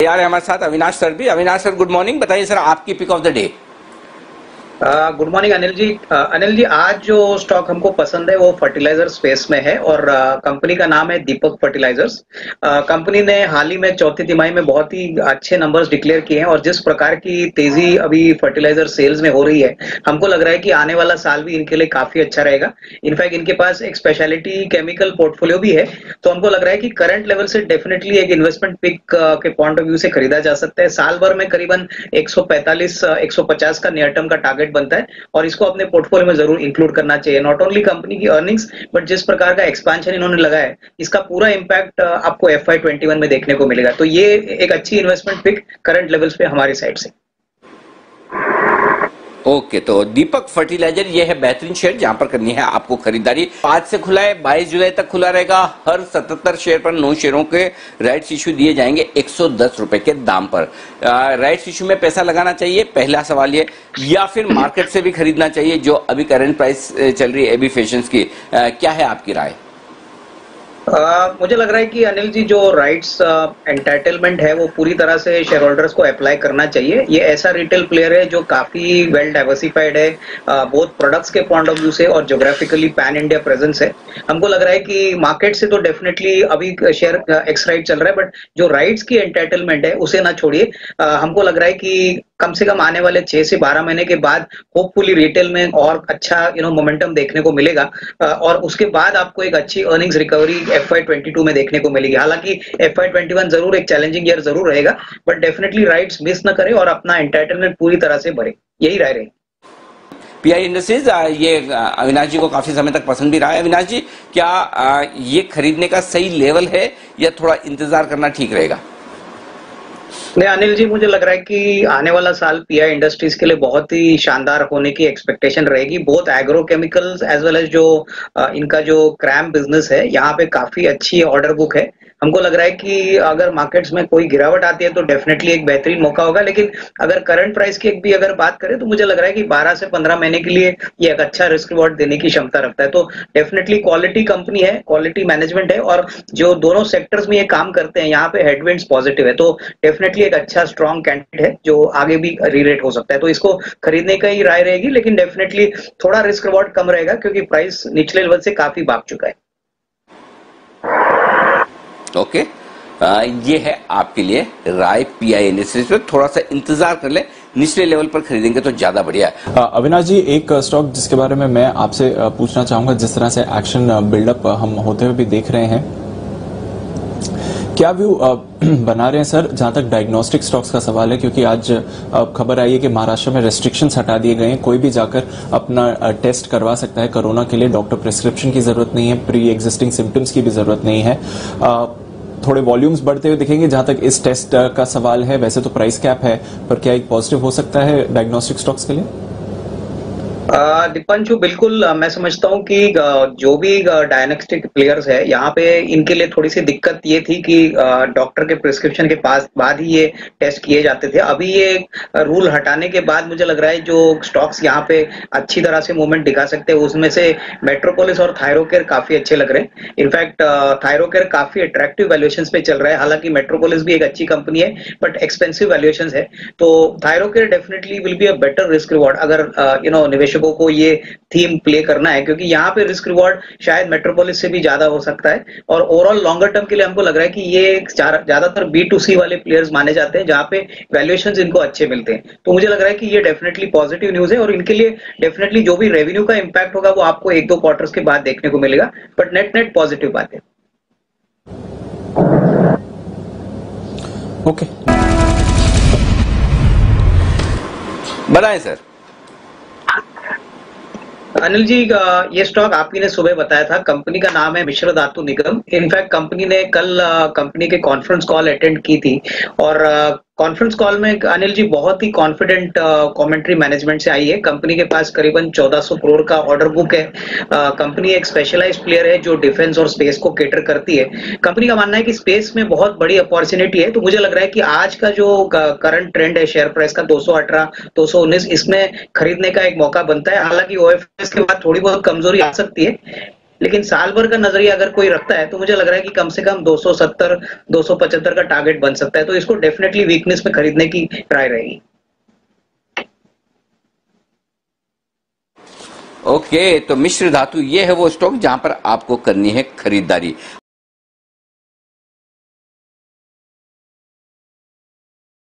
यार हमारे साथ अविनाश सर भी। अविनाश सर गुड मॉर्निंग बताइए सर, आपकी pick of the day good morning Anil ji. Anil ji, आज जो स्टॉक हमको पसंद है वो फर्टिलाइज़र स्पेस में है और कंपनी का नाम है दीपक फर्टिलाइजर्स कंपनी ने हाल ही में चौथी तिमाही में बहुत ही अच्छे नंबर्स डिक्लेयर किए हैं और जिस प्रकार की तेज़ी अभी फर्टिलाइज़र सेल्स में हो रही है, हमको लग रहा है कि आने वाला साल भी इनके लिए काफ़ी अच्छा रहेगा। इनफैक्ट इनके पास एक स्पेशलिटी केमिकल पोर्टफोलियो भी है तो हमको लग रहा है कि करंट लेवल से डेफिनेटली एक इन्वेस्टमेंट पिक के पॉइंट ऑफ़ व्यू से खरीदा जा सकता है। साल भर में करीबन 145 150 का नियर टर्म का टारगेट टारगेट बनता है और इसको अपने पोर्टफोलियो में ज़रूर इंक्लूड करना चाहिए। नॉट ओनली कंपनी की अर्निंग्स बट जिस प्रकार का एक्सपेंशन इन्होंने लगाया है, इसका पूरा इंपैक्ट आपको एफ़ आई में देखने को मिलेगा। तो ये एक अच्छी इन्वेस्टमेंट पिक करंट लेवल्स पे हमारी साइड से। ओके तो दीपक फर्टिलाइज़र ये है बेहतरीन शेयर जहाँ पर करनी है आपको खरीदारी। आज से खुला है 22 जुलाई तक खुला रहेगा। हर 77 शेयर पर नौ शेयरों के राइट्स इश्यू दिए जाएँगे 110 रुपए के दाम पर। राइट्स इश्यू में पैसा लगाना चाहिए पहला सवाल ये या फिर मार्केट से भी खरीदना चाहिए जो अभी करंट प्राइस चल रही है एबी फ़ैशन की। आ, क्या है आपकी राय? Uh, मुझे लग रहा है कि अनिल जी जो राइट्स एंटाइटलमेंट है वो पूरी तरह से शेयर होल्डर्स को अप्लाई करना चाहिए। ये ऐसा रिटेल प्लेयर है जो काफ़ी वेल डाइवर्सिफाइड है बोथ uh, प्रोडक्ट्स के पॉइंट ऑफ़ व्यू से और जोग्राफिकली पैन इंडिया प्रेजेंस है। हमको लग रहा है कि मार्केट से तो डेफिनेटली अभी शेयर एक्स राइट चल रहा है बट जो राइट्स की एंटाइटलमेंट है उसे ना छोड़िए। हमको लग रहा है कि कम से कम आने वाले छह से बारह महीने के बाद होपफुली रिटेल में और अच्छा यू नो मोमेंटम देखने को मिलेगा। और उसके बाद आपको एक अच्छी earnings recovery F I twenty two में देखने को मिलेगी। हालाँकि एफ़ आई ज़रूर एक चैलेंजिंग ईयर ज़रूर रहेगा बट डेफिनेटली राइट्स मिस न करें और अपना एंटरटेनमेंट पूरी तरह से भरे यही राय रहेगी पीआई इंडस्ट्रीज़ ये अविनाश जी को काफ़ी समय तक पसंद भी रहा है। अविनाश जी, क्या ये खरीदने का सही लेवल है या थोड़ा इंतज़ार करना ठीक रहेगा? नहीं, अनिल जी, मुझे लग रहा है कि आने वाला साल पीआई इंडस्ट्रीज़ के लिए बहुत ही शानदार होने की एक्सपेक्टेशन रहेगी। बहुत एग्रोकेमिकल्स एज वेल एज जो इनका जो क्रैम बिज़नेस है, यहाँ पे काफ़ी अच्छी ऑर्डर बुक है। हमको लग रहा है कि अगर मार्केट्स में कोई गिरावट आती है तो डेफिनेटली एक बेहतरीन मौका होगा। लेकिन अगर करंट प्राइस की एक भी अगर बात करें तो मुझे लग रहा है कि 12 से 15 महीने के लिए ये एक अच्छा रिस्क रिवॉर्ड देने की क्षमता रखता है। तो डेफिनेटली क्वालिटी कंपनी है क्वालिटी मैनेजमेंट है, और जो दोनों सेक्टर्स में ये काम करते हैं, यहाँ पे हेडविंड पॉजिटिव है। तो डेफिनेटली एक अच्छा स्ट्रॉन्ग कैंडिडेट है, जो आगे भी रीरेट हो सकता है। तो इसको खरीदने का ही राय रहेगी, लेकिन डेफिनेटली थोड़ा रिस्क रिवॉर्ड कम रहेगा, क्योंकि प्राइस निचले लेवल से काफ़ी भाग चुका है। ओके आ, ये है आपके लिए राय पी आई एन में थोड़ा सा इंतज़ार कर ले। निचले लेवल पर खरीदेंगे तो ज़्यादा बढ़िया है। अविनाश जी एक स्टॉक जिसके बारे में मैं आपसे पूछना चाहूँगा जिस तरह से एक्शन बिल्डअप हम होते हुए भी देख रहे हैं। क्या व्यू बना रहे हैं सर जहाँ तक डायग्नोस्टिक स्टॉक्स का सवाल है? क्योंकि आज खबर आई है कि महाराष्ट्र में रेस्ट्रिक्शंस हटा दिए गए हैं। कोई भी जाकर अपना टेस्ट करवा सकता है। कोरोना के लिए डॉक्टर प्रिस्क्रिप्शन की ज़रूरत नहीं है। प्री एग्जिस्टिंग सिम्टम्स की भी ज़रूरत नहीं है। थोड़े वॉल्यूम्स बढ़ते हुए दिखेंगे, जहाँ तक इस टेस्ट का सवाल है। वैसे तो प्राइस कैप है, पर क्या एक पॉजिटिव हो सकता है डायग्नोस्टिक स्टॉक्स के लिए? दीपांशु, बिल्कुल मैं समझता हूँ कि जो भी डायनेक्स्टिक प्लेयर्स है, यहाँ पे इनके लिए थोड़ी सी दिक्कत ये थी कि डॉक्टर के प्रिस्क्रिप्शन के पास, बाद ही ये टेस्ट किए जाते थे। अभी ये रूल हटाने के बाद मुझे लग रहा है जो स्टॉक्स यहाँ पे अच्छी तरह से मूवमेंट दिखा सकते हैं, उसमें से मेट्रोपोलिस और थायरोकेयर काफ़ी अच्छे लग रहे हैं। इनफैक्ट थायरोकेयर काफ़ी अट्रैक्टिव वैल्यूएशन पे चल रहा है। हालाँकि मेट्रोपोलिस भी एक अच्छी कंपनी है बट एक्सपेंसिव वैल्यूएशन है। तो Thyrocare definitely will be a better risk reward अगर यू नो निवेश दर्शकों को ये थीम प्ले करना है क्योंकि यहाँ पे रिस्क रिवॉर्ड शायद मेट्रोपोलिस से भी ज़्यादा हो सकता है। और ओवरऑल लॉन्गर टर्म के लिए हमको लग रहा है कि ये ज़्यादातर बी टू सी वाले प्लेयर्स माने जाते हैं जहाँ पे वैल्यूएशन इनको अच्छे मिलते हैं। तो मुझे लग रहा है कि ये डेफिनेटली पॉजिटिव न्यूज़ है और इनके लिए डेफिनेटली जो भी रेवेन्यू का इम्पैक्ट होगा वो आपको एक दो क्वार्टर्स के बाद देखने को मिलेगा। बट नेट नेट पॉजिटिव बात है। ओके बताएँ सर अनिल जी ये स्टॉक आप ही ने सुबह बताया था। कंपनी का नाम है मिश्र धातु निगम। इनफैक्ट कंपनी ने कल कंपनी के कॉन्फ्रेंस कॉल अटेंड की थी। और कॉन्फ्रेंस कॉल में अनिल जी बहुत ही कॉन्फिडेंट कमेंट्री मैनेजमेंट से आई है। कंपनी के पास करीबन 1400 करोड़ का ऑर्डर बुक है। कंपनी एक स्पेशलाइज प्लेयर है जो डिफेंस और स्पेस को केटर करती है। कंपनी का मानना है कि स्पेस में बहुत बड़ी अपॉर्चुनिटी है। तो मुझे लग रहा है कि आज का जो करंट ट्रेंड है शेयर प्राइस का दो सौ इसमें खरीदने का एक मौका बनता है। हालाँकि ओ के बाद थोड़ी बहुत कमज़ोरी आ सकती है। लेकिन साल भर का नज़रिया अगर कोई रखता है तो मुझे लग रहा है कि कम से कम 270 275 का टारगेट बन सकता है। तो इसको डेफिनेटली वीकनेस में खरीदने की ट्राई रहेगी। ओके तो मिश्र धातु ये है वो स्टॉक जहाँ पर आपको करनी है खरीदारी।